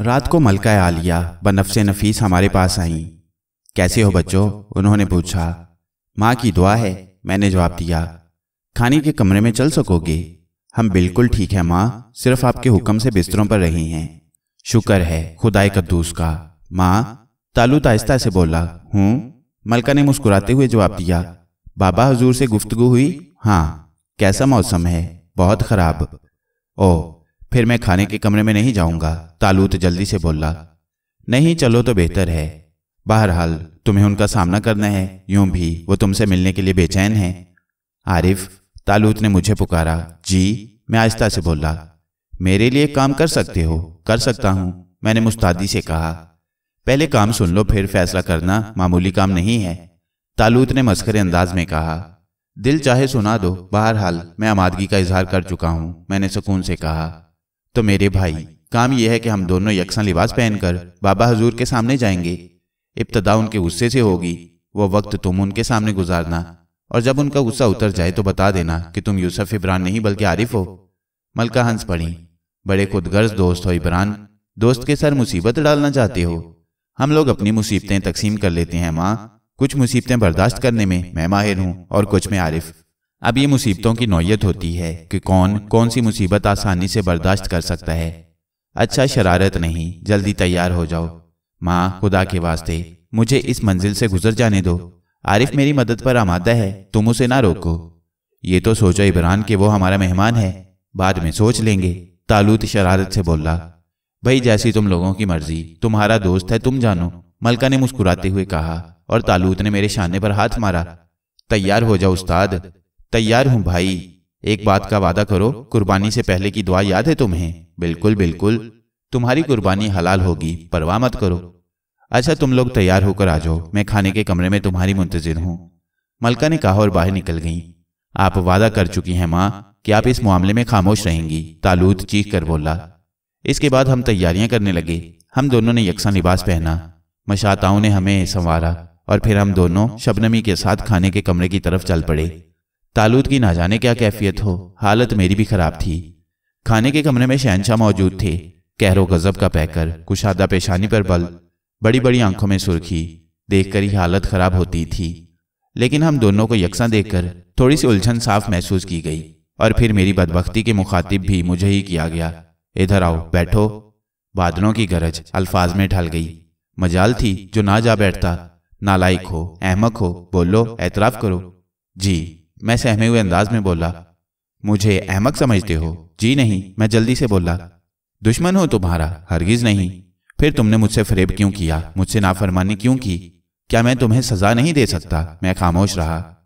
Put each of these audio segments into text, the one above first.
रात को मलका आलिया बनफसे नफीस हमारे पास आई। कैसे हो बच्चों? उन्होंने पूछा। माँ की दुआ है, मैंने जवाब दिया। खाने के कमरे में चल सकोगे? हम बिल्कुल ठीक है माँ, सिर्फ़ आपके हुक्म से बिस्तरों पर रही हैं। शुक्र है खुदाए कद्दूस का। माँ? तालूत आहिस्ता से बोला। हूँ? मलका ने मुस्कुराते हुए जवाब दिया। बाबा हजूर से गुफ्तगु हुई? हाँ। कैसा मौसम है? बहुत खराब। ओ फिर मैं खाने के कमरे में नहीं जाऊँगा, तालूत जल्दी से बोला, नहीं, चलो तो बेहतर है। बहरहाल, तुम्हें उनका सामना करना है, यूँ भी वो तुमसे मिलने के लिए बेचैन है। आरिफ, तालूत ने मुझे पुकारा, जी, मैं आहिस्ता से बोला, मेरे लिए काम कर सकते हो, कर सकता हूँ, मैंने मुस्तादी से कहा, पहले काम सुन लो, फिर फैसला करना, मामूली काम नहीं है। तालूत ने मस्करे अंदाज में कहा, दिल चाहे सुना दो, बहरहाल, मैं आमादगी का इजहार कर चुका हूँ, मैंने सुकून से कहा तो मेरे भाई, काम यह है कि हम दोनों यकसा लिबास पहनकर बाबा हजूर के सामने जाएँगे। इब्तदा उनके गुस्से से होगी। वो वक्त तुम उनके सामने गुजारना और जब उनका गुस्सा उतर जाए तो बता देना कि तुम यूसुफ इब्रान नहीं बल्कि आरिफ हो। मलका हंस पड़ी। बड़े खुदगर्ज दोस्त हो इब्रान। दोस्त के सर मुसीबत डालना चाहते हो। हम लोग अपनी मुसीबतें तकसीम कर लेते हैं माँ। कुछ मुसीबतें बर्दाश्त करने में मैं माहिर हूँ और कुछ में आरिफ। अब ये मुसीबतों की नौयत होती है कि कौन कौन सी मुसीबत आसानी से बर्दाश्त कर सकता है। अच्छा शरारत नहीं, जल्दी तैयार हो जाओ। माँ, खुदा के वास्ते, मुझे इस मंजिल से गुजर जाने दो। आरिफ मेरी मदद पर आमादा है, तुम उसे ना रोको। ये तो सोचो इबरान कि वो हमारा मेहमान है, बाद में सोच लेंगे, तालूत शरारत से बोला। भाई, जैसी तुम लोगों की मर्ज़ी, तुम्हारा दोस्त है, तुम जानो। मलका ने मुस्कुराते हुए कहा, और तालूत ने मेरे शाने पर हाथ मारा। तैयार हो जाओ, उस्ताद। तैयार हूँ भाई। एक बात का वादा करो, कुर्बानी से पहले की दुआ याद है तुम्हें? बिल्कुल बिल्कुल। तुम्हारी कुर्बानी हलाल होगी, परवाह मत करो। अच्छा तुम लोग तैयार होकर आ जाओ। मैं खाने के कमरे में तुम्हारी मुंतजिर हूँ। मलका ने कहा और बाहर निकल गई। आप वादा कर चुकी हैं माँ कि आप इस मामले में खामोश रहेंगी, तालूत चीख कर बोला। इसके बाद हम तैयारियाँ करने लगे। हम दोनों ने यकसा लिबास पहना। मशाताओं ने हमें संवारा और फिर हम दोनों शबनमी के साथ खाने के कमरे की तरफ़ चल पड़े। तालूद की ना जाने क्या कैफियत हो? हालत मेरी भी खराब थी। खाने के कमरे में शहनशाह मौजूद थे। कहरो गजब का पैकर कुशादा पेशानी पर बल। बड़ी बड़ी आँखों में सुर्खी। देखकर ही हालत खराब होती थी। लेकिन हम दोनों को यकसा देखकर थोड़ी सी उलझन साफ़ महसूस की गई। और फिर मेरी बदबख्ती के मुखातिब भी मुझे ही किया गया। इधर आओ बैठो। बादलों की गरज अल्फाज में ढल गई। मजाल थी जो ना जा बैठता नालायक हो अहमक हो। बोलो एतराफ करो जी मैं सहमे हुए अंदाज में बोला, मुझे अहमक समझते हो? जी नहीं, मैं जल्दी से बोला, दुश्मन हो तुम्हारा, हरगिज नहीं। फिर तुमने मुझसे फरेब क्यों किया? मुझसे नाफरमानी क्यों की? क्या मैं तुम्हें सजा नहीं दे सकता? मैं खामोश रहा।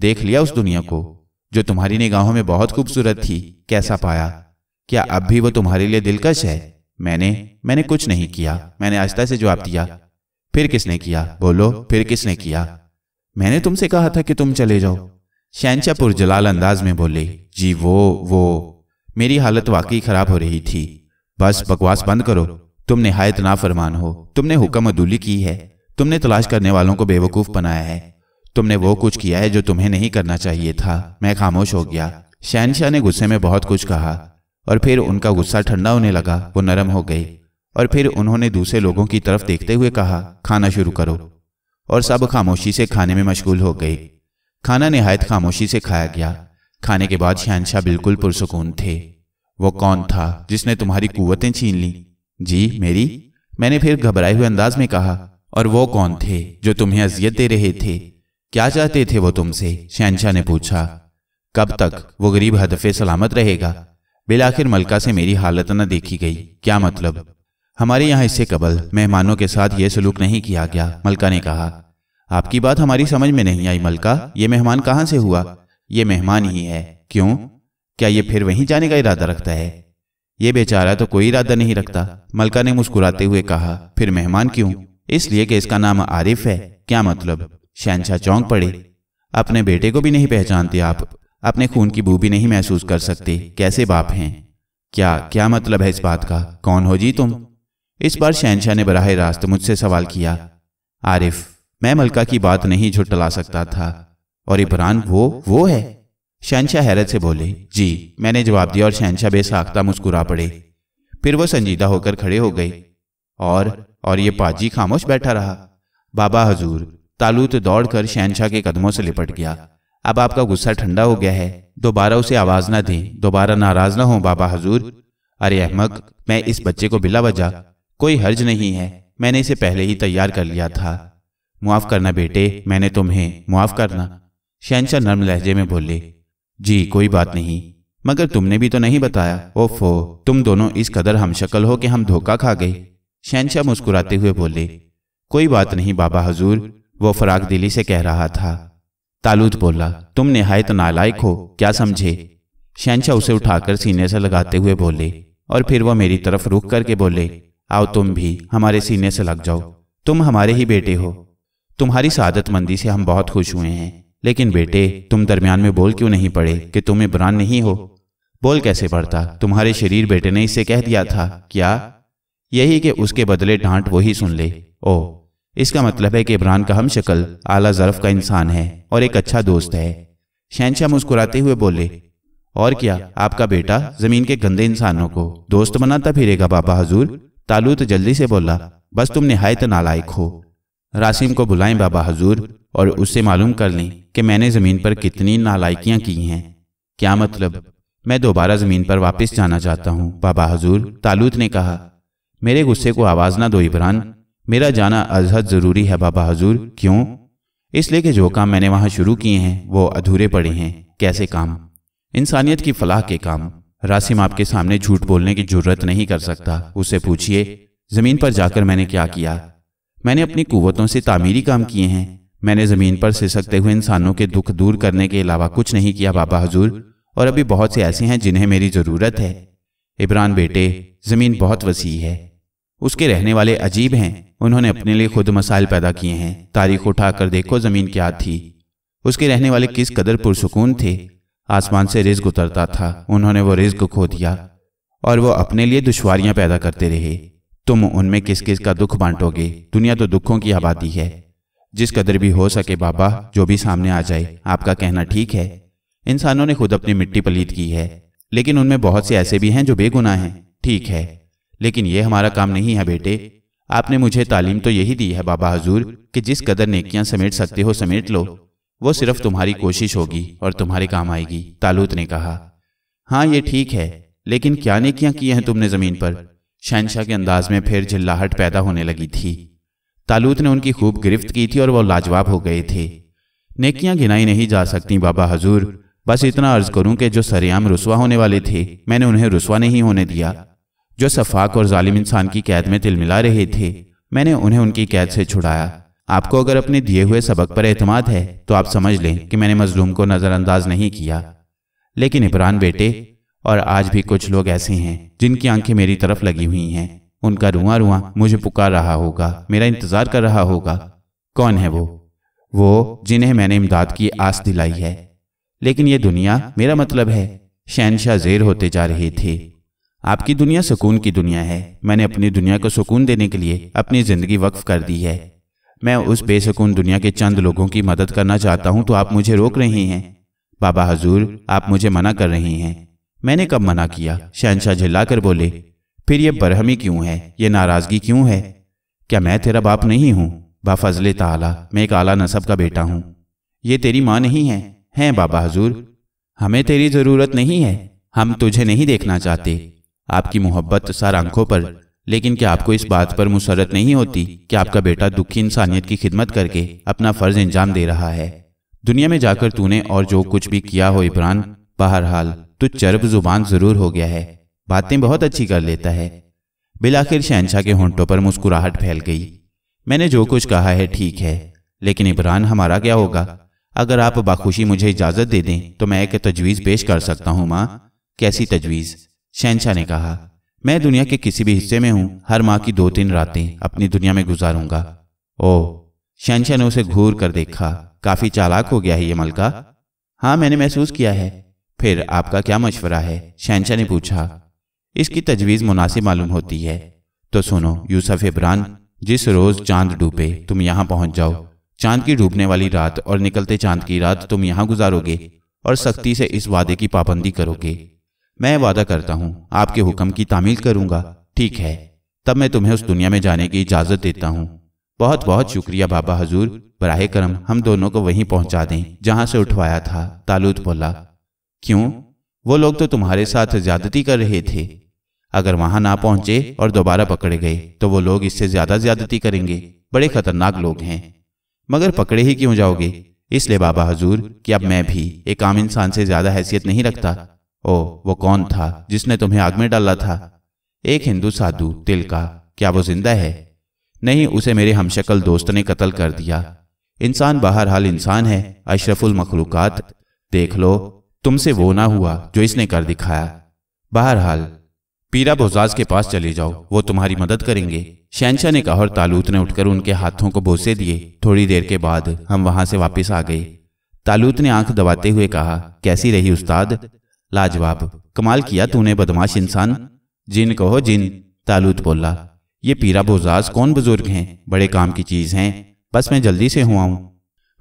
देख लिया उस दुनिया को, जो तुम्हारी निगाहों में बहुत खूबसूरत थी, कैसा पाया? क्या अब भी वो तुम्हारे लिए दिलकश है? मैंने मैंने कुछ नहीं किया। मैंने आस्था से जवाब दिया, फिर किसने किया? बोलो, फिर किसने किया? मैंने तुमसे कहा था कि तुम चले जाओ। शहनशाह जलाल अंदाज में बोले, जी वो वो, मेरी हालत वाकई खराब हो रही थी। बस बकवास बंद करो। तुम नहायत ना फरमान हो। तुमने हुक्म अदूली की है। तुमने तलाश करने वालों को बेवकूफ़ बनाया है। तुमने वो कुछ किया है जो तुम्हें नहीं करना चाहिए था। मैं खामोश हो गया। शहनशाह ने गुस्से में बहुत कुछ कहा और फिर उनका गुस्सा ठंडा होने लगा। वो नरम हो गई और फिर उन्होंने दूसरे लोगों की तरफ़ देखते हुए कहा, खाना शुरू करो। और सब खामोशी से खाने में मशगूल हो गए। खाना नहायत खामोशी से खाया गया। खाने के बाद शहनशाह बिल्कुल पुरसकून थे। वो कौन था जिसने तुम्हारी कुवतें छीन ली? जी, मेरी? मैंने फिर घबराए हुए अंदाज में कहा, और वो कौन थे जो तुम्हें अजियत दे रहे थे? क्या चाहते थे वो तुमसे? शहनशाह ने पूछा, कब तक वो गरीब हदफे सलामत रहेगा? बिलाखिर मलका से मेरी हालत न देखी गई। क्या मतलब? हमारे यहाँ इससे कबल मेहमानों के साथ ये सलूक नहीं किया गया, मलका ने कहा। आपकी बात हमारी समझ में नहीं आई, मलका। ये मेहमान कहाँ से हुआ? ये मेहमान ही है। क्यों? क्या ये फिर वहीं जाने का इरादा रखता है? ये बेचारा तो कोई इरादा नहीं रखता। मलका ने मुस्कुराते हुए कहा, फिर मेहमान क्यों? इसलिए कि इसका नाम आरिफ है। क्या मतलब? शहनशाह चौंक पड़े। अपने बेटे को भी नहीं पहचानते आप। अपने खून की बू भी नहीं महसूस कर सकते। कैसे बाप हैं? क्या क्या मतलब है इस बात का? कौन हो जी तुम? इस बार शहनशाह ने बराह रास्त मुझसे सवाल किया। आरिफ मैं मलका की बात नहीं झुटला सकता था। और इबरान वो वो है? शहनशाह हैरत से बोले, जी, मैंने जवाब दिया और शहनशाह बेसाख्ता मुस्कुरा पड़े। फिर वो संजीदा होकर खड़े हो गए। और और ये पाजी खामोश बैठा रहा। बाबा हजूर, तालूत दौड़कर शहनशाह के कदमों से लिपट गया। अब आपका गुस्सा ठंडा हो गया है। दोबारा उसे आवाज़ ना दें। दोबारा नाराज़ ना हो, बाबा हजूर। अरे अहमक, मैं इस बच्चे को बिला बजा। कोई हर्ज नहीं है। मैंने इसे पहले ही तैयार कर लिया था। मुआफ करना बेटे, मैंने तुम्हें मुआफ करना। शहनशाह नर्म लहजे में बोले, जी, कोई बात नहीं, मगर तुमने भी तो नहीं बताया। ओफो, तुम दोनों इस कदर हम शक्ल हो कि हम धोखा खा गए। शहनशाह मुस्कुराते हुए बोले, कोई बात नहीं बाबा हजूर, वो फराग दिली से कह रहा था। तालूद बोला, तुम निहायत नालायक हो, क्या समझे? शहनशाह उसे उठाकर सीने से लगाते हुए बोले, और फिर वह मेरी तरफ़ रुक करके बोले, आओ तुम भी, हमारे सीने से लग जाओ। तुम हमारे ही बेटे हो तुम्हारी सादतमंदी से हम बहुत खुश हुए हैं। लेकिन बेटे, तुम दरमियान में बोल क्यों नहीं पड़े कि तुम इब्रान नहीं हो? बोल कैसे पड़ता? तुम्हारे शरीर बेटे ने इससे कह दिया था, क्या? यही कि उसके बदले डांट वही सुन ले। ओ, इसका मतलब है कि इब्रान का हम शक्ल आला जरफ का इंसान है और एक अच्छा दोस्त है। शहनशाह मुस्कुराते हुए बोले, और क्या, आपका बेटा ज़मीन के गंदे इंसानों को दोस्त बनाता फिरेगा बाबा हजूर? तालूत जल्दी से बोला, बस तुम निहायत नालायक हो। रासिम को बुलाएँ बाबा हजूर और उससे मालूम कर लें कि मैंने ज़मीन पर कितनी नालायकियाँ की हैं। क्या मतलब? मैं दोबारा ज़मीन पर वापस जाना चाहता हूँ। बाबा हजूर तालूत ने कहा, मेरे गुस्से को आवाज़ ना दो इबरान मेरा जाना अजहद ज़रूरी है बाबा हजूर। क्यों? इसलिए कि जो काम मैंने वहाँ शुरू किए हैं, वो अधूरे पड़े हैं। कैसे काम? इंसानियत की फलाह के काम। रासिम आपके सामने झूठ बोलने की ज़रूरत नहीं कर सकता। उससे पूछिए, ज़मीन पर जाकर मैंने क्या किया? मैंने अपनी कुवतों से तामीरी काम किए हैं। मैंने ज़मीन पर सिसकते हुए इंसानों के दुख दूर करने के अलावा कुछ नहीं किया, बाबा हजूर। और अभी बहुत से ऐसे हैं जिन्हें मेरी ज़रूरत है। इब्रान बेटे, ज़मीन बहुत वसी है। उसके रहने वाले अजीब हैं। उन्होंने अपने लिए खुद मसाइल पैदा किए हैं। तारीख उठाकर देखो ज़मीन क्या थी। उसके रहने वाले किस कदर पुरसकून थे। आसमान से रिज्क उतरता था। उन्होंने वो रिज्क खो दिया। और वो अपने लिए दुश्वारियाँ पैदा करते रहे। तुम उनमें किस किस का दुख बांटोगे? दुनिया तो दुखों की आबादी है। जिस कदर भी हो सके बाबा, जो भी सामने आ जाए, आपका कहना ठीक है। इंसानों ने खुद अपनी मिट्टी पलीत की है, लेकिन उनमें बहुत से ऐसे भी हैं जो बेगुनाह हैं। ठीक है, लेकिन यह हमारा काम नहीं है बेटे। आपने मुझे तालीम तो यही दी है बाबा हजूर, कि जिस कदर नेकियाँ समेट सकते हो समेट लो। वो सिर्फ़ तुम्हारी कोशिश होगी और तुम्हारे काम आएगी, तालूत ने कहा। हाँ ये ठीक है, लेकिन क्या नेकियाँ की हैं तुमने ज़मीन पर? शहनशाह के अंदाज में फिर झिल्लाहट पैदा होने लगी थी। तालूत ने उनकी खूब गिरफ्त की थी और वह लाजवाब हो गए थे। नेकियाँ गिनाई नहीं जा सकती बाबा हजूर। बस इतना अर्ज़ करूँ कि जो सरेआम रुसवा होने वाले थे मैंने उन्हें रुसवा नहीं होने दिया। जो सफाक और जालिम इंसान की कैद में तिल मिला रहे थे मैंने उन्हें उनकी कैद से छुड़ाया। आपको अगर अपने दिए हुए सबक पर एतमाद है तो आप समझ लें कि मैंने मजलूम को नज़रअंदाज नहीं किया। लेकिन इबरान बेटे और आज भी कुछ लोग ऐसे हैं, जिनकी आँखें मेरी तरफ़ लगी हुई हैं। उनका रुआ रुआ मुझे पुकार रहा होगा, मेरा इंतज़ार कर रहा होगा। कौन है वो? वो जिन्हें मैंने इमदाद की आस दिलाई है। लेकिन ये दुनिया मेरा मतलब है, शहनशाह जेर होते जा रहे थे। आपकी दुनिया सुकून की दुनिया है। मैंने अपनी दुनिया को सुकून देने के लिए अपनी ज़िंदगी वक्फ कर दी है। मैं उस बेसकून दुनिया के चंद लोगों की मदद करना चाहता हूँ तो आप मुझे रोक रहे हैं। बाबा हजूर, आप मुझे मना कर रहे हैं। मैंने कब मना किया? शहनशाह झिल्लाकर बोले, फिर ये बरहमी क्यों है? ये नाराज़गी क्यों है? क्या मैं तेरा बाप नहीं हूँ? बा बाफजल ताला, मैं एक आला नसब का बेटा हूँ। ये तेरी माँ नहीं है? हैं बाबा हजूर? हमें तेरी ज़रूरत नहीं है। हम तुझे नहीं देखना चाहते। आपकी मोहब्बत सर आँखों पर, लेकिन क्या आपको इस बात पर मुसरत नहीं होती कि आपका बेटा दुखी इंसानियत की खिदमत करके अपना फ़र्ज़ इंजाम दे रहा है? दुनिया में जाकर तूने और जो कुछ भी किया हो इब्रान बहरहाल, तू चरब ज़ुबान ज़रूर हो गया है। बातें बहुत अच्छी कर लेता है। बिलाखिर शहनशाह के होंठों पर मुस्कुराहट फैल गई। मैंने जो कुछ कहा है ठीक है, लेकिन इब्रान हमारा क्या होगा? अगर आप बाखुशी मुझे इजाज़त दे दें तो मैं एक तजवीज़ पेश कर सकता हूँ, माँ। कैसी तजवीज़? शहनशाह ने कहा, मैं दुनिया के किसी भी हिस्से में हूँ, हर माँ की दो तीन रातें अपनी दुनिया में गुजारूँगा। ओ, शहनशाह ने उसे घूर कर देखा। काफ़ी चालाक हो गया है ये मलका। हाँ मैंने महसूस किया है। फिर आपका क्या मशवरा है? शहनशाह ने पूछा। इसकी तजवीज़ मुनासिब मालूम होती है। तो सुनो, यूसुफ इब्रान, जिस रोज चाँद डूबे, तुम यहाँ पहुँच जाओ। चाँद की डूबने वाली रात और निकलते चाँद की रात तुम यहाँ गुजारोगे और सख्ती से इस वादे की पाबंदी करोगे। मैं वादा करता हूँ, आपके हुक्म की तामील करूँगा। ठीक है। तब मैं तुम्हें उस दुनिया में जाने की इजाज़त देता हूँ। बहुत बहुत शुक्रिया बाबा हजूर। बराह करम, हम दोनों को वहीं पहुँचा दें, जहाँ से उठवाया था, तालूत बोला। क्यों? वो लोग तो तुम्हारे साथ ज्यादती कर रहे थे। अगर वहाँ ना पहुँचे और दोबारा पकड़े गए तो वो लोग इससे ज़्यादा ज्यादती करेंगे। बड़े खतरनाक लोग हैं। मगर पकड़े ही क्यों जाओगे? इसलिए बाबा हजूर, कि अब मैं भी एक आम इंसान से ज़्यादा हैसियत नहीं रखता। ओ, वो कौन था जिसने तुम्हें आग में डाला था? एक हिंदू साधु, तिल का। क्या वो ज़िंदा है? नहीं, उसे मेरे हमशक्ल दोस्त ने कत्ल कर दिया। इंसान बहरहाल इंसान है, अशरफुल मखलूकत। देख लो तुमसे वो ना हुआ जो इसने कर दिखाया। बहरहाल, पीरा बोजाज के पास चले जाओ, वो तुम्हारी मदद करेंगे। शहनशाह ने कहा और तालूत ने उठकर उनके हाथों को बोसे दिए। थोड़ी देर के बाद हम वहाँ से वापस आ गए। तालूत ने आँख दबाते हुए कहा, कैसी रही उस्ताद? लाजवाब, कमाल किया तूने, बदमाश इंसान। जिन कहो जिन, तालूत बोला। ये पीरा बोजाज कौन बुज़ुर्ग हैं? बड़े काम की चीज़ हैं। बस मैं जल्दी से हुआ हूँ।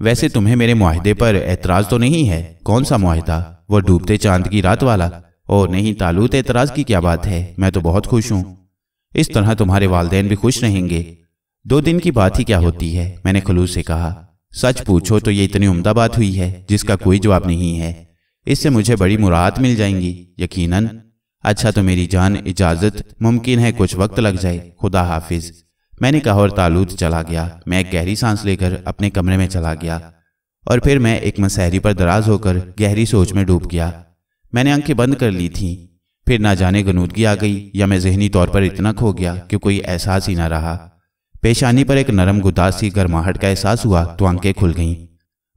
वैसे तुम्हें मेरे मुआहदे पर एतराज़ तो नहीं है? कौन सा मुआहदा वो डूबते चाँद की रात वाला। ओ नहीं, तालूत एतराज़ की क्या बात है? मैं तो बहुत खुश हूँ। इस तरह तुम्हारे वालदेन भी खुश रहेंगे। दो दिन की बात ही क्या होती है? मैंने खलूस से कहा। सच पूछो तो ये इतनी उम्दा बात हुई है, जिसका कोई जवाब नहीं है। इससे मुझे बड़ी मुराद मिल जाएँगी, यकीनन। अच्छा तो मेरी जान इजाज़त मुमकिन है, कुछ वक्त लग जाए। खुदा हाफिज। मैंने कहा, और तालूद चला गया। मैं एक गहरी सांस लेकर अपने कमरे में चला गया। और फिर मैं एक मसहरी पर दराज होकर गहरी सोच में डूब गया। मैंने आँखें बंद कर ली थी। फिर ना जाने गनूदगी आ गई, या मैं जहनी तौर पर इतना खो गया कि कोई एहसास ही ना रहा। पेशानी पर एक नरम गुदास सी गर्माहट का एहसास हुआ तो आँखें खुल गईं।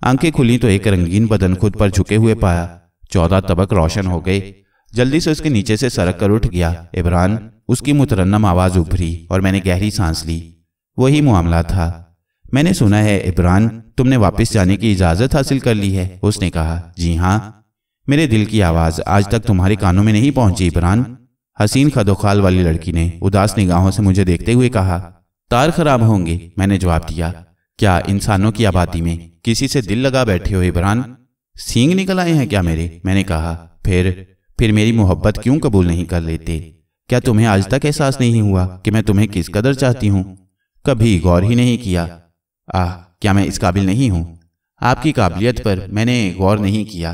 आँखें खुली तो एक रंगीन बदन खुद पर झुके हुए पाया। चौदह तबक रोशन हो गए। जल्दी से उसके नीचे से सरक कर उठ गया। इबरान उसकी मुतरन्नम आवाज़ उभरी और मैंने गहरी सांस ली। वही मामला था। मैंने सुना है, इबरान, तुमने वापस जाने की इजाज़त हासिल कर ली है। उसने कहा, जी हाँ। मेरे दिल की आवाज़ आज तक तुम्हारे कानों में नहीं पहुँची, इबरान। हसीन खदोखाल वाली लड़की ने उदास निगाहों से मुझे देखते हुए कहा, तार खराब होंगे, मैंने जवाब दिया। क्या इंसानों की आबादी में किसी से दिल लगा बैठे हो, इबरान? सींग निकल आए हैं क्या मेरे? मैंने कहा, फिर फिर मेरी मोहब्बत क्यों कबूल नहीं कर लेते? क्या तुम्हें आज तक एहसास नहीं हुआ कि मैं तुम्हें किस कदर चाहती हूँ? कभी गौर ही नहीं किया। आह क्या मैं इस काबिल नहीं हूँ? आपकी काबिलियत पर मैंने गौर नहीं किया।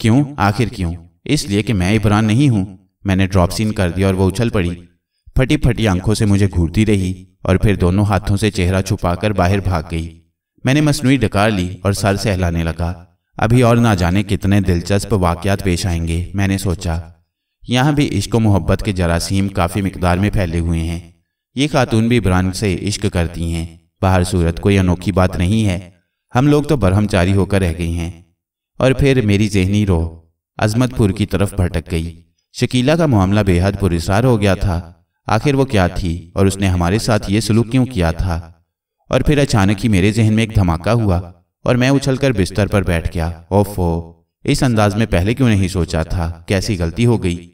क्यों। आखिर क्यों? इसलिए कि मैं इबरान नहीं हूँ। मैंने ड्रॉप सीन कर दिया और वो उछल पड़ी। फटी फटी आँखों से मुझे घूरती रही और फिर दोनों हाथों से चेहरा छुपाकर बाहर भाग गई। मैंने मसनू डकार ली और सर सहलाने लगा अभी और ना जाने कितने दिलचस्प वाकयात पेश आएँगे मैंने सोचा यहाँ भी इश्क मोहब्बत के जरासीम काफ़ी मकदार में फैले हुए हैं। ये खातून भी इब्रान से इश्क करती हैं। बाहर सूरत कोई अनोखी बात नहीं है। हम लोग तो बरहमचारी होकर रह गई हैं। और फिर मेरी जहनी रो अजमतपुर की तरफ़ भटक गई। शकीला का मामला बेहद पुरसार हो गया था। आखिर वो क्या थी और उसने हमारे साथ ये सलूक क्यों किया था? और फिर अचानक ही मेरे जहन में एक धमाका हुआ और मैं उछलकर बिस्तर पर बैठ गया। ओफो, इस अंदाज में पहले क्यों नहीं सोचा था? कैसी गलती हो गई?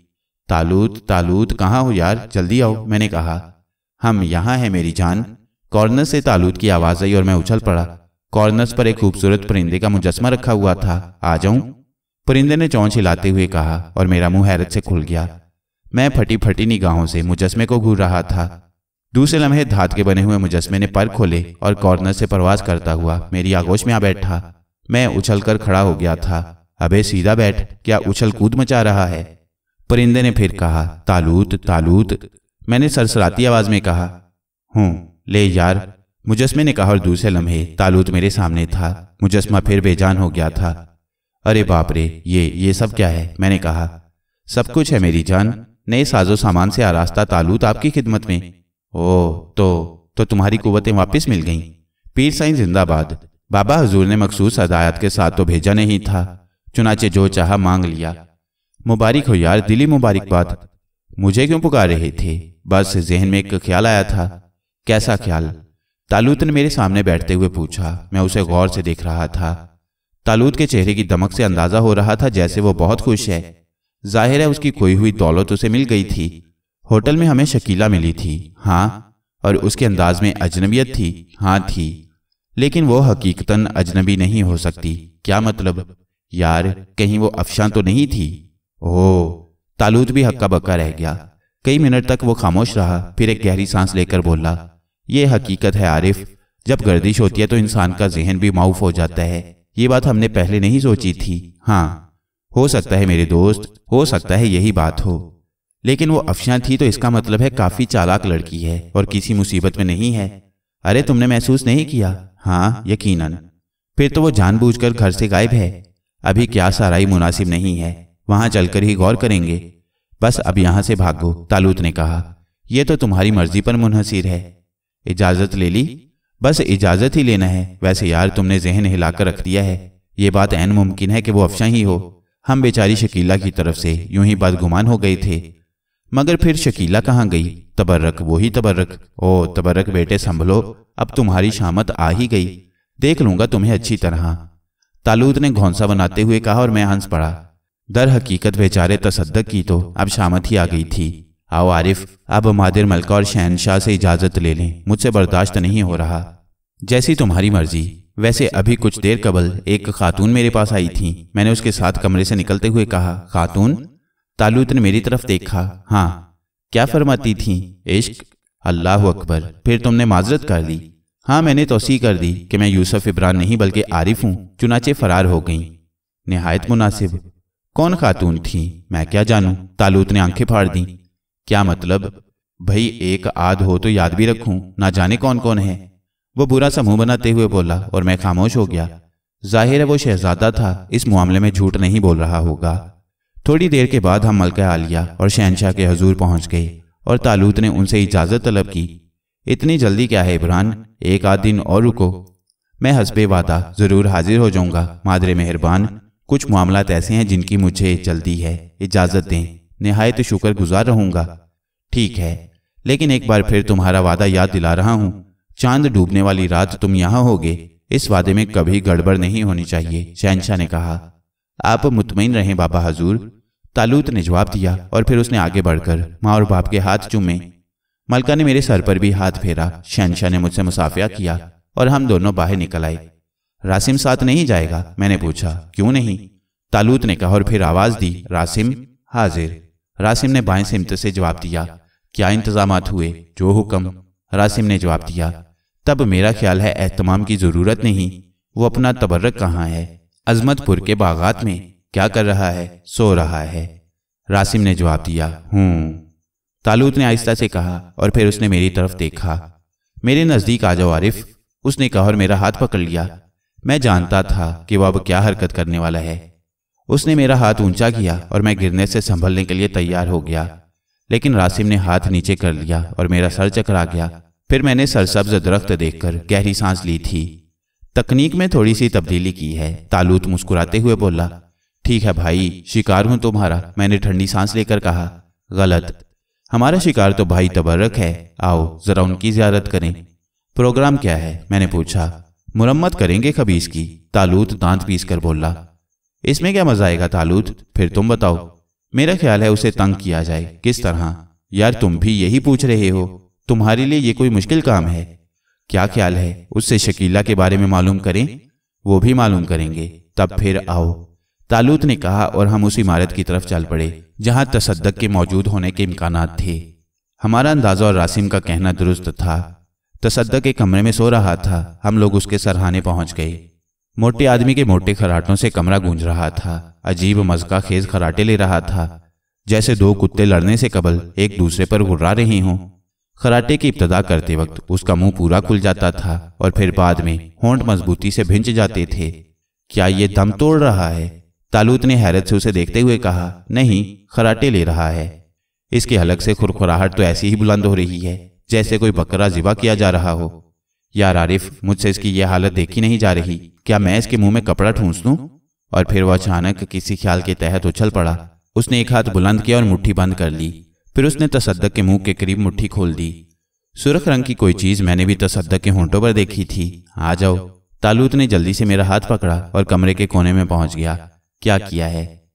तालूत तालूत कहाँ हो यार? जल्दी आओ, मैंने कहा। हम यहाँ हैं, मेरी जान। कॉर्नर से तालूत की आवाज़ आई और मैं उछल पड़ा। कॉर्नर्स पर एक खूबसूरत परिंदे का मुजस्मा रखा हुआ था। आ जाऊँ? परिंदे ने चौंच हिलाते हुए कहा और मेरा मुँह हैरत से खुल गया। मैं फटी फटी निगाहों से मुजस्मे को घूर रहा था। दूसरे लम्हे धात के बने हुए मुजस्मे ने पर खोले और कॉर्नर से प्रवास करता हुआ मेरी आगोश में आ बैठा। मैं उछलकर खड़ा हो गया था। अबे, सीधा बैठ। क्या उछल कूद मचा रहा है? परिंदे ने फिर कहा, तालूत तालूत। मैंने सरसराती आवाज़ में कहा, हूँ, ले यार। मुजस्मे ने कहा, और दूसरे लम्हे, तालूत मेरे सामने था। मुजस्मा फिर बेजान हो गया था। अरे बाप रे, ये ये सब क्या है? मैंने कहा, सब कुछ है मेरी जान। नए साजो सामान से आरास्ता तालूत आपकी खिदमत में। ओ तो तो तुम्हारी कुवतें वापस मिल गईं। पीर साई जिंदाबाद। बाबा हजूर ने मखसूस हदायत के साथ तो भेजा नहीं था। चुनाचे जो चाह मांग लिया। मुबारक हो यार, दिली मुबारकबाद मुझे क्यों पुकार रहे थे? बस जहन में एक ख्याल आया था। कैसा ख्याल? तालूत ने मेरे सामने बैठते हुए पूछा। मैं उसे गौर से देख रहा था। तालूत के चेहरे की दमक से अंदाज़ा हो रहा था जैसे वो बहुत खुश है। ज़ाहिर है उसकी खोई हुई दौलत उसे मिल गई थी। होटल में हमें शकीला मिली थी। हाँ और उसके अंदाज में अजनबियत थी। हाँ थी। लेकिन वो हकीकतन अजनबी नहीं हो सकती। क्या मतलब? यार, कहीं वो अफशां तो नहीं थी? ओह, तालूत भी हक्का बक्का रह गया। कई मिनट तक वो खामोश रहा, फिर एक गहरी सांस लेकर बोला, ये हकीकत है आरिफ, जब गर्दिश होती है तो इंसान का जहन भी माउफ हो जाता है। ये बात हमने पहले नहीं सोची थी। हाँ हो सकता है मेरे दोस्त, हो सकता है यही बात हो। लेकिन वो अफशा थी तो इसका मतलब है काफ़ी चालाक लड़की है और किसी मुसीबत में नहीं है। अरे, तुमने महसूस नहीं किया? हाँ यकीनन। फिर तो वो जानबूझकर घर से गायब है। अभी क्या साराई मुनासिब नहीं है। वहाँ चलकर ही गौर करेंगे। बस अब यहाँ से भागो, तालूत ने कहा। यह तो तुम्हारी मर्ज़ी पर मुनहसिर है। इजाज़त ले ली? बस इजाज़त ही लेना है। वैसे यार, तुमने जहन हिलाकर रख दिया है। ये बात एन मुमकिन है कि वो अफशा ही हो। हम बेचारी शकीला की तरफ़ से यूँ ही बदगुमान हो गए थे। मगर फिर शकीला कहाँ गई? तबर्रक, वो ही तबर्रक। ओ, तबर्रक बेटे, संभलो। अब तुम्हारी शामत आ ही गई। देख लूँगा तुम्हें अच्छी तरह। तालूद ने घोंसा बनाते हुए कहा और मैं हंस पड़ा। दर हकीकत बेचारे तसद्दक की तो अब शामत ही आ गई थी। आओ आरिफ, अब मादिर मलका और शहनशाह से इजाज़त ले लें, मुझसे बर्दाश्त नहीं हो रहा। जैसी तुम्हारी मर्ज़ी, वैसे अभी कुछ देर कबल एक खातून मेरे पास आई थी। मैंने उसके साथ कमरे से निकलते हुए कहा, खातून? तालूत ने मेरी तरफ़ देखा हाँ क्या फरमाती थी? इश्क, अल्लाह अकबर, फिर तुमने माजरत कर दी हाँ मैंने तोसी कर दी कि मैं यूसुफ इब्रान नहीं बल्कि आरिफ हूँ, चुनाचे फरार हो गई। नहायत मुनासिब कौन खातून थी? मैं क्या जानूं? तालूत ने आँखें फाड़ दी। क्या मतलब? भाई, एक आध हो तो याद भी रखूँ। ना जाने कौन कौन है। वो बुरा समूह बनाते हुए बोला, और मैं खामोश हो गया। ज़ाहिर है वो शहजादा था। इस मामले में झूठ नहीं बोल रहा होगा। थोड़ी देर के बाद हम मलका आलिया और शहनशाह के हजूर पहुँच गए, और तालूत ने उनसे इजाज़त तलब की। इतनी जल्दी क्या है इब्रान एक आध दिन और रुको। मैं हसबे वादा ज़रूर हाजिर हो जाऊँगा, मादरे मेहरबान। कुछ मामला ऐसे हैं जिनकी मुझे जल्दी है इजाज़त दें। निहायत शुक्र गुजार रहूँगा। ठीक है, लेकिन एक बार फिर तुम्हारा वादा याद दिला रहा हूँ। चाँद डूबने वाली रात तुम यहाँ होगे। इस वादे में कभी गड़बड़ नहीं होनी चाहिए, शहनशाह ने कहा। आप मुतमिन रहें बाबा हजूर। तालूत ने जवाब दिया और फिर उसने आगे बढ़कर माँ और बाप के हाथ चूमे। मलका ने मेरे सर पर भी हाथ फेरा। शहनशाह ने मुझसे मुसाफिया किया और हम दोनों बाहर निकल आए। रासिम साथ नहीं जाएगा? मैंने पूछा। क्यों नहीं? तालूत ने कहा और फिर आवाज़ दी, रासिम हाजिर। रासिम ने बाएँ सिमत से जवाब दिया, क्या इंतज़ाम हुए? जो हुक्म। रासिम ने जवाब दिया, तब मेरा ख्याल है एहतमाम की ज़रूरत नहीं। वो अपना तबर्रक कहाँ है? अजमतपुर के बागात में क्या कर रहा है? सो रहा है। रासिम ने जवाब दिया, हूँ। तालूत ने आहिस्ता से कहा और फिर उसने मेरी तरफ़ देखा। मेरे नज़दीक आ जाओ आरिफ। उसने कहा और मेरा हाथ पकड़ लिया। मैं जानता था कि वह अब क्या हरकत करने वाला है। उसने मेरा हाथ ऊँचा किया और मैं गिरने से संभलने के लिए तैयार हो गया। लेकिन रासिम ने हाथ नीचे कर लिया और मेरा सर चकरा गया। फिर मैंने सरसब्ज दरख्त देखकर गहरी सांस ली थी। तकनीक में थोड़ी सी तब्दीली की है। तालूत मुस्कुराते हुए बोला, ठीक है भाई, शिकार हूँ तुम्हारा। मैंने ठंडी सांस लेकर कहा, गलत। हमारा शिकार तो भाई तबर्रक है। आओ, जरा उनकी जियारत करें। प्रोग्राम क्या है? मैंने पूछा मुरम्मत करेंगे खबीस की। तालूत दांत पीस कर बोला, इसमें क्या मज़ा आएगा तालूत? फिर तुम बताओ। मेरा ख्याल है उसे तंग किया जाए। किस तरह? यार तुम भी यही पूछ रहे हो। तुम्हारे लिए ये कोई मुश्किल काम है। क्या ख्याल है? उससे शकीला के बारे में मालूम करें। वो भी मालूम करेंगे। तब फिर आओ। तालूत ने कहा और हम उस इमारत की तरफ़ चल पड़े, जहाँ तसद्दक के मौजूद होने के इम्कान थे। हमारा अंदाज़ा और रासिम का कहना दुरुस्त था। तसद्दक के कमरे में सो रहा था। हम लोग उसके सरहाने पहुँच गए। मोटे आदमी के मोटे खराटों से कमरा गूंज रहा था। अजीब मजका खेज खराटे ले रहा था। जैसे दो कुत्ते लड़ने से कबल एक दूसरे पर घुर्रा रहे हों। खराटे की इब्तदा करते वक्त उसका मुँह पूरा खुल जाता था और फिर बाद में होंठ मजबूती से भिंच जाते थे। क्या ये दम तोड़ रहा है? तालूत ने हैरत से उसे देखते हुए कहा, नहीं, खराटे ले रहा है। इसके हलक से खुरखुराहट तो ऐसी ही बुलंद हो रही है। जैसे कोई बकरा जिबा किया जा रहा हो। यार आरिफ, मुझसे इसकी यह हालत देखी नहीं जा रही। क्या मैं इसके मुँह में कपड़ा ठूंस दूँ? और फिर वह अचानक किसी ख्याल के तहत उछल पड़ा। उसने एक हाथ बुलंद किया और मुट्ठी बंद कर ली। फिर उसने तसद्दक के मुँह के करीब मुट्ठी खोल दी। सुरख रंग की कोई चीज़ मैंने भी तसद्दक के होंठों पर देखी थी। आ जाओ। तालूत ने जल्दी से मेरा हाथ पकड़ा और कमरे के कोने में पहुँच गया। क्या किया है?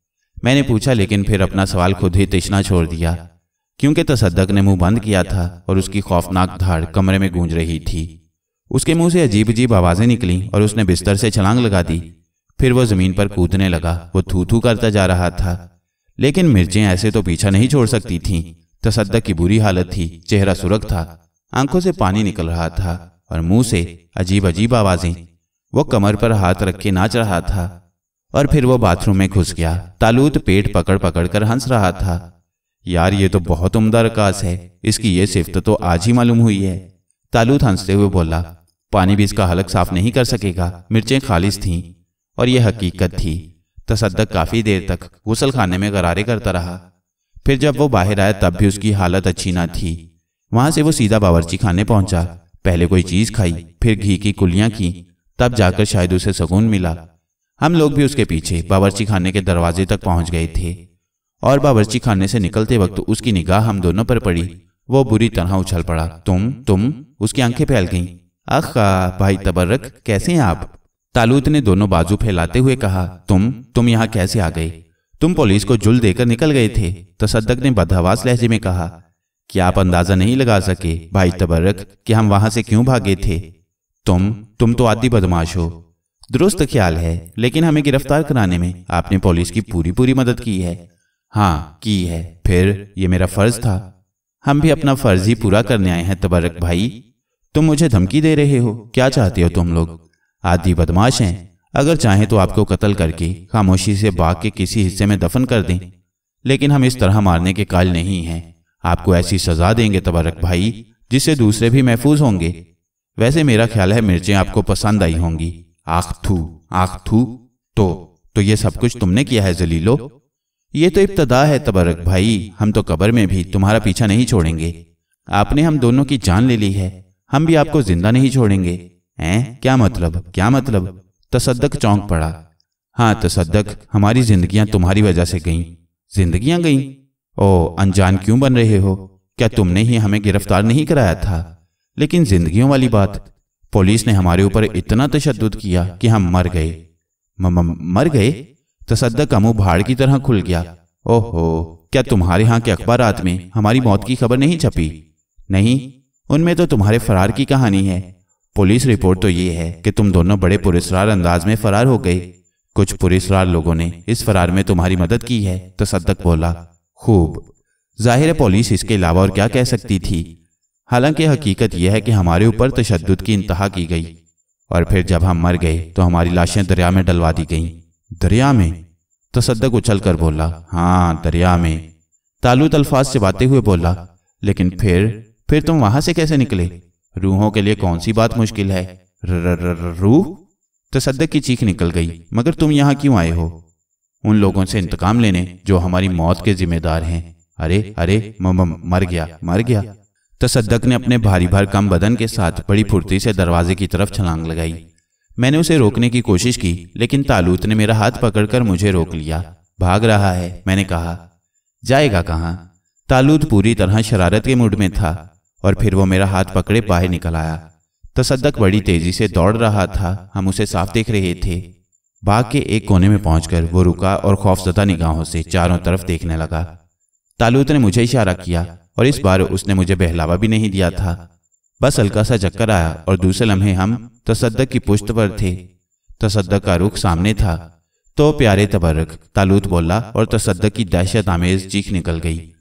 मैंने पूछा, लेकिन फिर अपना सवाल खुद ही तिश्ना छोड़ दिया। क्योंकि तसद्दक ने मुँह बंद किया था और उसकी खौफनाक धार कमरे में गूंज रही थी। उसके मुँह से अजीब अजीब आवाज़ें निकली और उसने बिस्तर से छलांग लगा दी। फिर वह ज़मीन पर कूदने लगा, वो थू थू करता जा रहा था। लेकिन मिर्चें ऐसे तो पीछा नहीं छोड़ सकती थीं। तसद्दक की बुरी हालत थी, चेहरा सुरख था, आँखों से पानी निकल रहा था और मुँह से अजीब अजीब आवाज़ें। वो कमर पर हाथ रख के नाच रहा था और फिर वो बाथरूम में घुस गया। तालूत पेट पकड़ पकड़ कर हंस रहा था। यार, ये तो बहुत उम्दा रकास है। इसकी ये सिफ्त तो आज ही मालूम हुई है। तालूत हँसते हुए बोला, पानी भी इसका हलक साफ़ नहीं कर सकेगा। मिर्चें खालिश थीं और यह हकीकत थी। तसदक काफ़ी देर तक गुसल खाने में गरारे करता रहा। फिर जब वो बाहर आया, तब भी उसकी हालत अच्छी ना थी। वहाँ से वो सीधा बावर्ची खाने पहुँचा। पहले कोई चीज़ खाई, फिर घी की कुलियाँ की, तब जाकर शायद उसे सुकून मिला। हम लोग भी उसके पीछे बावर्ची खाने के दरवाजे तक पहुँच गए थे। और बावर्ची खाने से निकलते वक्त उसकी निगाह हम दोनों पर पड़ी। वो बुरी तरह उछल पड़ा। तुम तुम, उसकी आँखें फैल गईं। आखा भाई तबर्रक कैसे हैं आप? तालूत ने दोनों बाजू फैलाते हुए कहा, तुम तुम यहाँ कैसे आ गए? तुम पुलिस को जुल देकर निकल गए थे। तसद्दक ने बदहवास लहजे में कहा, कि आप अंदाज़ा नहीं लगा सके, भाई तबर्रक कि हम वहाँ से क्यों भागे थे? तुम तुम तो आदि बदमाश हो। दुरुस्त ख्याल है, लेकिन हमें गिरफ़्तार कराने में आपने पुलिस की पूरी पूरी मदद की है। हाँ की है। फिर ये मेरा फ़र्ज़ था। हम भी अपना फ़र्ज़ ही पूरा करने आए हैं तबरक भाई। तुम मुझे धमकी दे रहे हो। क्या चाहते हो तुम लोग? आदि बदमाश हैं। अगर चाहें तो आपको कत्ल करके खामोशी से बाग के किसी हिस्से में दफन कर दें। लेकिन हम इस तरह मारने के काल नहीं हैं। आपको ऐसी सजा देंगे तबरक भाई जिससे दूसरे भी महफूज होंगे। वैसे मेरा ख्याल है मिर्चें आपको पसंद आई होंगी। आख थू आख थू। तो तो ये सब कुछ तुमने किया है जलीलो। ये तो इब्तदा है, तबरक भाई। हम तो कबर में भी तुम्हारा पीछा नहीं छोड़ेंगे। आपने हम दोनों की जान ले ली है। हम भी आपको ज़िंदा नहीं छोड़ेंगे। हैं? क्या मतलब? क्या मतलब? तसद्दक चौंक पड़ा। हाँ तसद्दक, हमारी जिंदगियाँ तुम्हारी वजह से गईं। जिंदगियाँ गईं? ओ, अनजान क्यों बन रहे हो? क्या तुमने ही हमें गिरफ़्तार नहीं कराया था? लेकिन जिंदगियों वाली बात, पुलिस ने हमारे ऊपर इतना तशद किया कि हम मर गए। मर गए? तसद्दक का मुँह भाड़ की तरह खुल गया। ओहो, क्या तुम्हारे यहाँ के अखबार में हमारी मौत की खबर नहीं छपी? नहीं, उनमें तो तुम्हारे फरार की कहानी है। पुलिस रिपोर्ट तो ये है कि तुम दोनों बड़े पुरस्कार अंदाज में फरार हो गए। कुछ पुरस्कार लोगों ने इस फरार में तुम्हारी मदद की है, तसद्दक बोला। खूब। ज़ाहिर पुलिस इसके अलावा और क्या कह सकती थी। हालाँकि हकीकत यह है कि हमारे ऊपर तशद की इंतहा की गई। और फिर जब हम मर गए तो हमारी लाशें दरिया में डलवा दी गईं। दरिया में। तसद्दक उछल कर बोला हाँ दरिया में। तालूत अल्फाज से बातें हुए बोला, लेकिन फिर फिर तुम वहाँ से कैसे निकले? रूहों के लिए कौन सी बात मुश्किल है? रूह? तसद्दक की चीख निकल गई, मगर तुम यहाँ क्यों आए हो? उन लोगों से इंतकाम लेने जो हमारी मौत के जिम्मेदार हैं। अरे अरे मर गया मर गया। तसद्दक ने अपने भारी भार कम बदन के साथ बड़ी फुर्ती से दरवाजे की तरफ़ छलांग लगाई। मैंने उसे रोकने की कोशिश की, लेकिन तालूत ने मेरा हाथ पकड़कर मुझे रोक लिया। भाग रहा है, मैंने कहा। जाएगा कहाँ? तालूत पूरी तरह शरारत के मूड में था, और फिर वो मेरा हाथ पकड़े बाहर निकल आया। तसद्दक बड़ी तेज़ी से दौड़ रहा था, हम उसे साफ़ देख रहे थे। बाग के एक कोने में पहुंचकर वो रुका और खौफजदा निगाहों से चारों तरफ़ देखने लगा। तालूत ने मुझे इशारा किया, और इस बार उसने मुझे बहलावा भी नहीं दिया था। बस हल्का सा चक्कर आया और दूसरे लम्हे हम तसद्दक की पुश्त पर थे। तसद्दक का रुख सामने था। तो प्यारे तबर्रक तालूत बोला और तसद्दक की दहशत आमेज चीख निकल गई।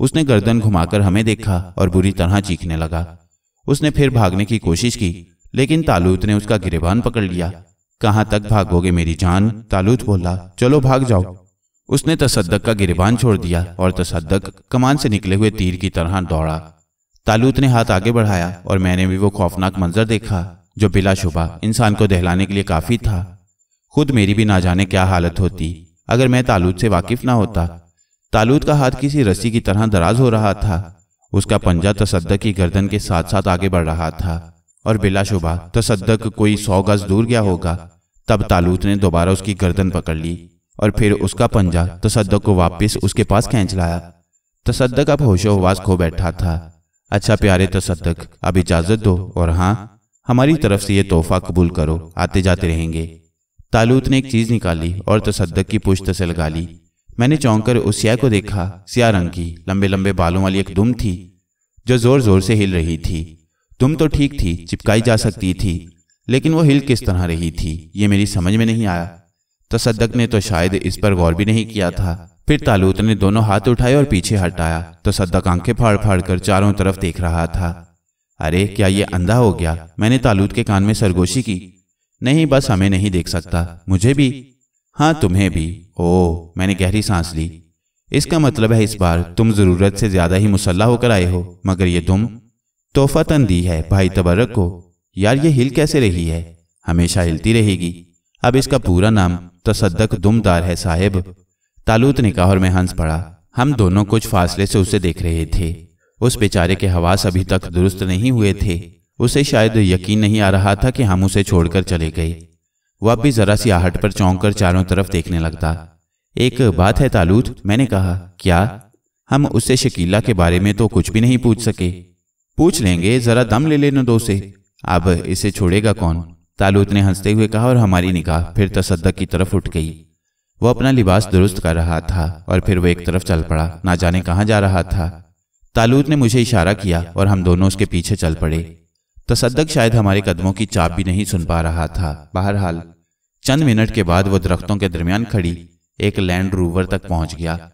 उसने गर्दन घुमाकर हमें देखा और बुरी तरह चीखने लगा। उसने फिर भागने की कोशिश की, लेकिन तालूत ने उसका गिरेबान पकड़ लिया। कहाँ तक भागोगे मेरी जान? तालूत बोला। चलो भाग जाओ। उसने तसद्दक का गिरेबान छोड़ दिया और तसद्दक कमान से निकले हुए तीर की तरह दौड़ा। तालूत ने हाथ आगे बढ़ाया और मैंने भी वो खौफनाक मंजर देखा, जो बिलाशुबा इंसान को दहलाने के लिए काफ़ी था। खुद मेरी भी ना जाने क्या हालत होती। अगर मैं तालूत से वाकिफ ना होता, तालूत का हाथ किसी रस्सी की तरह दराज हो रहा था। उसका पंजा तसद्दक की गर्दन के साथ साथ आगे बढ़ रहा था और बिलाशुबा, तसद्दक कोई सौ गज दूर गया होगा। तब तालूत ने दोबारा उसकी गर्दन पकड़ ली और फिर उसका पंजा तसद्दक को वापस उसके पास खींच लाया। तसद्दक अब होशो हवास खो बैठा था। अच्छा प्यारे तसद्दक अब इजाज़त दो और हाँ हमारी तरफ़ से ये तोहफा कबूल करो आते जाते रहेंगे। तालूत ने एक चीज़ निकाली और तसदक की पुश्त से लगा ली मैंने चौंक कर उस सिया को देखा सिया रंग की लंबे लंबे बालों वाली एक दुम थी जो ज़ोर ज़ोर से हिल रही थी। दुम तो ठीक थी चिपकाई जा सकती थी लेकिन वो हिल किस तरह रही थी ये मेरी समझ में नहीं आया। तसदक ने तो शायद इस पर गौर भी नहीं किया था। फिर तालूत ने दोनों हाथ उठाए और पीछे हटाया तो सद्दक आँखें फाड़ फाड़ कर चारों तरफ़ देख रहा था। अरे, क्या ये अंधा हो गया? मैंने तालूत के कान में सरगोशी की। नहीं, बस हमें नहीं देख सकता। मुझे भी? हाँ तुम्हें भी। ओ, मैंने गहरी सांस ली। इसका मतलब है इस बार तुम ज़रूरत से ज़्यादा ही मुसल्ला होकर आए हो। मगर ये तुम? तोहफा तन दी है, भाई तबर्रक को। यार, ये हिल कैसे रही है? हमेशा हिलती रहेगी। अब इसका पूरा नाम तसद्दक दुमदार है साहेब। तालूत ने कहा और मैं हंस पड़ा। हम दोनों कुछ फासले से उसे देख रहे थे। उस बेचारे के हवास अभी तक दुरुस्त नहीं हुए थे। उसे शायद यकीन नहीं आ रहा था कि हम उसे छोड़कर चले गए। वह अब भी जरा सी आहट पर चौंक कर चारों तरफ़ देखने लगता। एक बात है तालूत, मैंने कहा, क्या? हम उससे शकीला के बारे में तो कुछ भी नहीं पूछ सके। पूछ लेंगे, जरा दम ले लेने दो से। अब इसे छोड़ेगा कौन? तालूत ने हँसते हुए कहा, और हमारी निगाह फिर तसद्दक की तरफ़ उठ गई। वो अपना लिबास दुरुस्त कर रहा था और फिर वो एक तरफ़ चल पड़ा, ना जाने कहाँ जा रहा था। तालूत ने मुझे इशारा किया और हम दोनों उसके पीछे चल पड़े। तसद्दक शायद हमारे कदमों की चाप भी नहीं सुन पा रहा था। बहरहाल, चंद मिनट के बाद वो दरख्तों के दरमियान खड़ी एक लैंड रूवर तक पहुँच गया।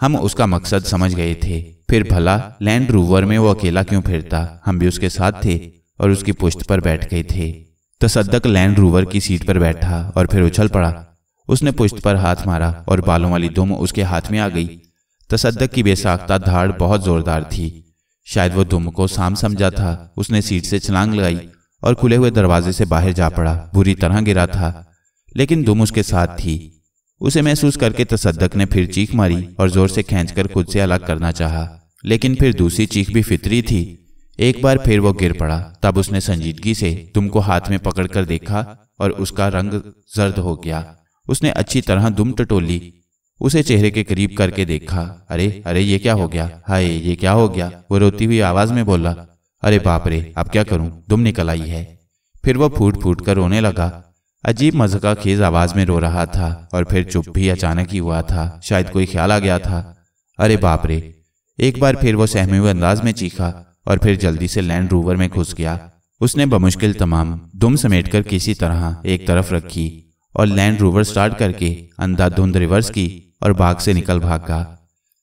हम उसका मकसद समझ गए थे। फिर भला, लैंड रूवर में वो अकेला क्यों फिरता? हम भी उसके साथ थे और उसकी पुश्त पर बैठ गए थे। तसद्दक लैंड रूवर की सीट पर बैठा और फिर उछल पड़ा। उसने पुश्त पर हाथ मारा और बालों वाली दुम उसके हाथ में आ गई। तसद्दक की बेसाख्ता धाड़ बहुत जोरदार थी। शायद वो दुम को साम समझा था। उसने सीट से छलांग लगाई और खुले हुए दरवाजे से बाहर जा पड़ा। बुरी तरह गिरा था। लेकिन दुम उसके साथ थी। उसे महसूस करके तसद्दक ने फिर चीख मारी और ज़ोर से खींचकर खुद से अलग करना चाहा। लेकिन फिर दूसरी चीख भी फितरी थी। एक बार फिर वो गिर पड़ा। तब उसने संजीदगी से तुमको हाथ में पकड़कर देखा और उसका रंग जर्द हो गया। उसने अच्छी तरह दुम टटोली उसे चेहरे के करीब करके देखा। अरे अरे, ये क्या हो गया? हाय, ये क्या हो गया? वो रोती हुई आवाज़ में बोला, अरे बाप रे, अब क्या करूँ? दुम निकल आई है। फिर वो फूट फूट कर रोने लगा। अजीब मजका खेज आवाज़ में रो रहा था और फिर चुप भी अचानक ही हुआ था। शायद कोई ख्याल आ गया था। अरे बाप रे। एक बार फिर वो सहमे हुए अंदाज में चीखा और फिर जल्दी से लैंड रूवर में घुस गया। उसने बमुश्किल तमाम दुम समेटकर किसी तरह एक तरफ़ रखी। और लैंड रोवर स्टार्ट करके अंधाधुंध रिवर्स की और बाग से निकल भागा।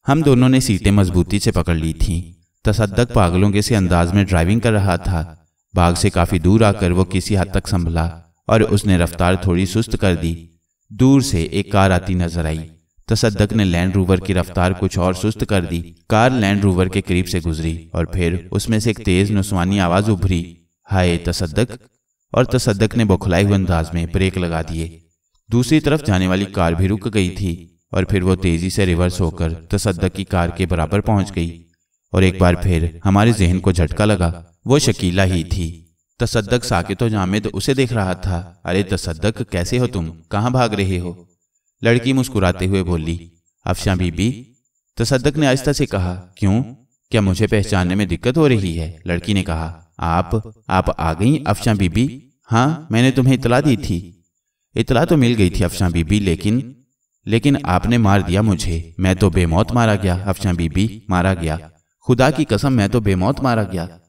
हम दोनों ने सीटें मजबूती से पकड़ ली थीं। तसद्दक पागलों के से अंदाज में ड्राइविंग कर रहा था। बाग से काफ़ी दूर आकर वो किसी हद तक संभला और उसने रफ्तार थोड़ी सुस्त कर दी। दूर से एक कार आती नज़र आई। तसद्दक ने लैंड रूवर की रफ्तार कुछ और सुस्त कर दी। कार लैंड रूवर के करीब से गुजरी और फिर उसमें से एक तेज नुस्वानी आवाज़ उभरी। हाय तसद्दक और तसदक ने बौखलाए हुए अंदाज में ब्रेक लगा दिए। दूसरी तरफ़ जाने वाली कार भी रुक गई थी और फिर वो तेज़ी से रिवर्स होकर तसदक की कार के बराबर पहुँच गई। और एक बार फिर हमारे जहन को झटका लगा। वो शकीला ही थी। तसद्दक साकित जामिद उसे देख रहा था। अरे तसदक कैसे हो तुम? कहाँ भाग रहे हो? लड़की मुस्कुराते हुए बोली, अफशा बीबी तसदक ने आहिस्ता से कहा, क्यों? क्या मुझे पहचानने में दिक्कत हो रही है? लड़की ने कहा आप आप आ गई, अफशा बीबी? हाँ मैंने तुम्हें इतला दी थी। इतला तो मिल गई थी अफशा बीबी, लेकिन लेकिन आपने मार दिया मुझे। मैं तो बेमौत मारा गया, अफशा बीबी, मारा गया। खुदा की कसम, मैं तो बेमौत मारा गया।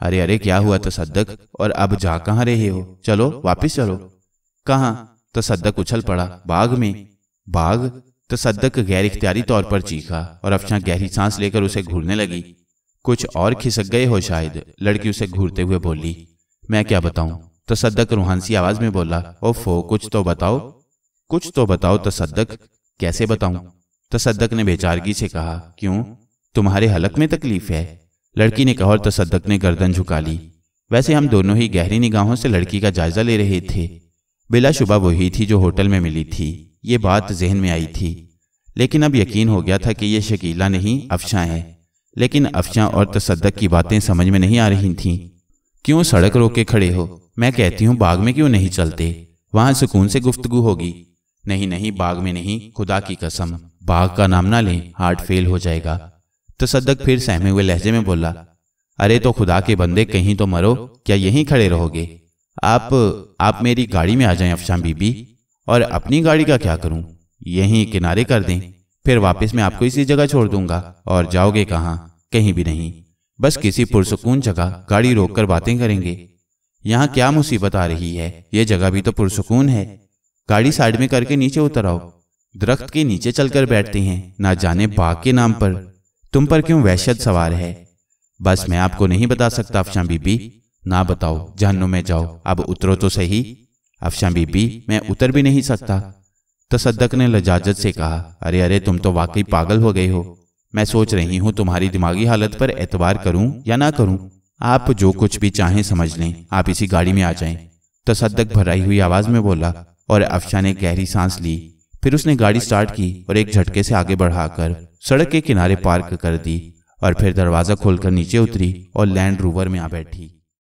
अरे अरे, क्या हुआ तसद्दक? और अब जा कहाँ रहे हो? चलो, वापिस चलो। कहाँ? तसद्दक उछल पड़ा, बाग में। बाग? तसद्दक गैर इख्तियारी तौर पर चीखा, और अफशा गहरी सांस लेकर उसे घूरने लगी। कुछ और खिसक गए हो शायद। लड़की उसे घूरते हुए बोली मैं क्या बताऊँ? तसद्दक रूहानसी आवाज़ में बोला ओफो कुछ तो बताओ। कुछ तो बताओ तसद्दक कैसे बताऊँ? तसद्दक ने बेचारगी से कहा क्यों? तुम्हारे हलक में तकलीफ़ है। लड़की ने कहा और तसद्दक ने गर्दन झुका ली। वैसे हम दोनों ही गहरी निगाहों से लड़की का जायजा ले रहे थे। बिलाशुबा वही थी जो होटल में मिली थी। ये बात जहन में आई थी लेकिन अब यकीन हो गया था। कि यह शकीला नहीं अफशा है लेकिन अफशा और तसदक की बातें समझ में नहीं आ रही थीं। क्यों सड़क रोक के खड़े हो? मैं कहती हूँ बाग में क्यों नहीं चलते? वहाँ सुकून से गुफ्तगु होगी। नहीं नहीं बाग में नहीं। खुदा की कसम बाग का नाम ना लें हार्ट फेल हो जाएगा। तसद्दक फिर सहमे हुए लहजे में बोला अरे तो खुदा के बंदे कहीं तो मरो क्या यहीं खड़े रहोगे? आप आप मेरी गाड़ी में आ जाएँ अफशान बीबी और अपनी गाड़ी का क्या करूँ यहीं किनारे कर? दें फिर वापस मैं आपको इसी जगह छोड़ दूँगा। और जाओगे कहाँ? कहीं भी नहीं। बस किसी पुरसकून जगह गाड़ी रोककर बातें करेंगे। यहाँ क्या मुसीबत आ रही है? ये जगह भी तो पुरसकून है। गाड़ी साइड में करके नीचे उतर आओ। दरख्त के नीचे चलकर बैठते हैं, ना जाने बाग के नाम पर। तुम पर क्यों वहशत सवार है? बस मैं आपको नहीं बता सकता अफशा बीबी। ना बताओ जहन्नुम में जाओ। अब उतरो तो सही। अफशा बीबी, मैं उतर भी नहीं सकता। तसद्दक ने लजाजत से कहा, अरे अरे, तुम तो वाकई पागल हो गए हो। मैं सोच रही हूँ तुम्हारी दिमागी हालत पर एतबार करूँ या ना करूँ। आप जो कुछ भी चाहें समझ लें। आप इसी गाड़ी में आ जाएँ। तसद्दक भराई हुई आवाज़ में बोला और अफशा ने गहरी सांस ली। फिर उसने गाड़ी स्टार्ट की और एक झटके से आगे बढ़ाकर सड़क के किनारे पार्क कर दी और फिर दरवाज़ा खोलकर नीचे उतरी और लैंड रोवर में आ बैठी।